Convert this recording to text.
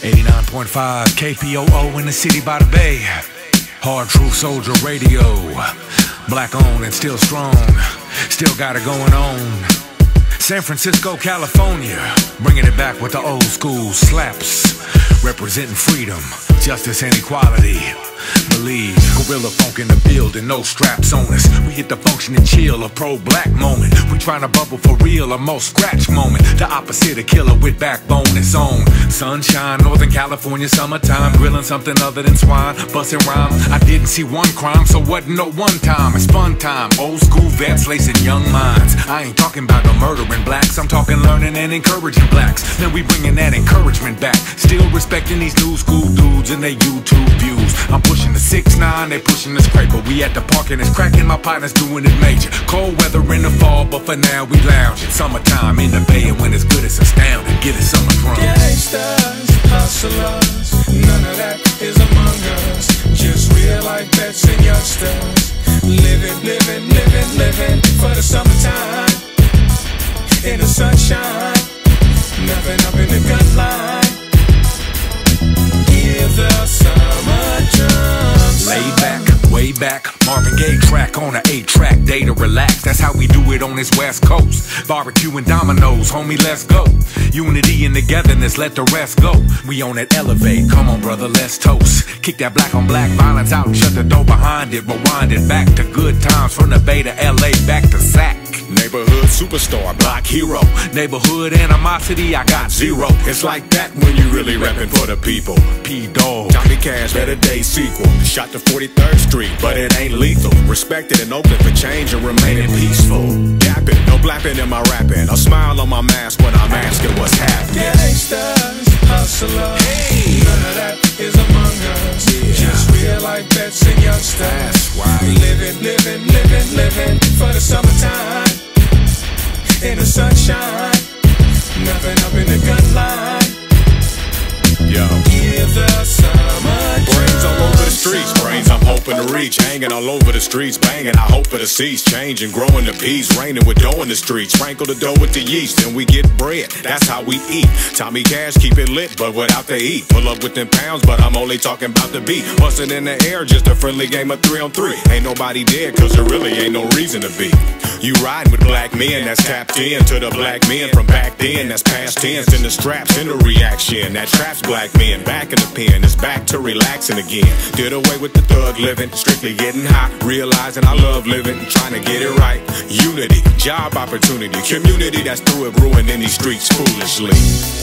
89.5 KPOO in the city by the bay. Hard Truth Soldier Radio. Black owned and still strong. Still got it going on. San Francisco, California. Bringing it back with the old school slaps. Representing freedom, justice, and equality. Believe, Guerrilla Funk in the building, no straps on us. We hit the function and chill, a pro black moment. We tryna bubble for real, a most scratch moment. The opposite of killer with backbone, it's on. Sunshine, Northern California, summertime. Grilling something other than swine, busting rhyme. I didn't see one crime, so wasn't no one time. It's fun time, old school vets lacing young minds. I ain't talking about no murdering blacks, I'm talking learning and encouraging blacks. Then we bringing that encouragement back. Still respecting these new school dudes and their YouTube views. I'm pushing the 6-9, they pushing the scraper. We at the park and it's cracking, my partner's doing it major. Cold weather in the fall, but for now we lounging. Summertime in the bay, and when it's good, it's astounding. Get it summer drum. Gangsters, hustlers, none of that is among us. Just real life vets and youngsters. Living, living, living, living for the summertime. In the sunshine, back, Marvin Gaye track on an 8 track, day to relax. That's how we do it on this West Coast. Barbecue and dominoes, homie, let's go. Unity and togetherness, let the rest go. We on it, elevate. Come on, brother, let's toast. Kick that black on black violence out, shut the door behind it, rewind it back to good times from the Bay to LA, back to Sac. Neighborhood superstar, black hero. Neighborhood animosity, I got zero. It's like that when you really rapping for the people. P Dog. Johnny Cash, Better Day sequel. Shot to 43rd Street, but it ain't lethal. Respected in Oakland for change and remaining peaceful. Yapping, no blapping in my rapping. A smile on my mask when I'm asking what's happening. Gangsters, hustlers, none of that is among us. Just real life vets and youngsters. That's right. Living, living, living, living for the summertime. In the sunshine, nothing up in the gun line. Yo. Give the summer Brains all over the streets, brains I'm hoping to reach. Hanging all over the streets, banging. I hope for the seas changing, growing the peas, raining with dough in the streets. Sprinkle the dough with the yeast, and we get bread. That's how we eat. Tommy Cash keep it lit, but without the heat. Pull up with them pounds, but I'm only talking about the beat. Busting in the air, just a friendly game of three on three. Ain't nobody dead, cause there really ain't no reason to be. You riding with black men that's tapped in to the black men from back then. That's past tense in the straps in the reaction. That traps black men back in the pen. It's back to relaxing again. Did away with the thug living, strictly getting high. Realizing I love living, trying to get it right. Unity, job opportunity, community that's through it, ruining these streets foolishly.